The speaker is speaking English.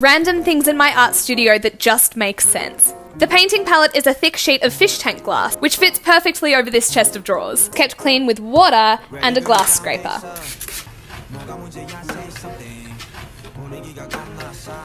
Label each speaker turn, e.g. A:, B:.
A: Random things in my art studio that just make sense. The painting palette is a thick sheet of fish tank glass, which fits perfectly over this chest of drawers, kept clean with water and a glass scraper.